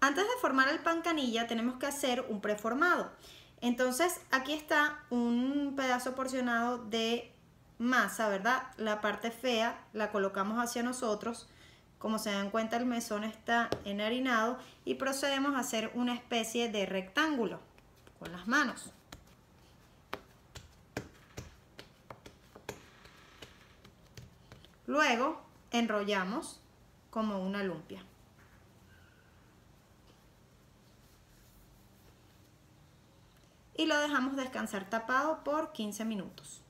Antes de formar el pan canilla tenemos que hacer un preformado. Entonces aquí está un pedazo porcionado de masa, ¿verdad? La parte fea la colocamos hacia nosotros. Como se dan cuenta el mesón está enharinado y procedemos a hacer una especie de rectángulo con las manos. Luego enrollamos como una lumpia. Y lo dejamos descansar tapado por 15 minutos.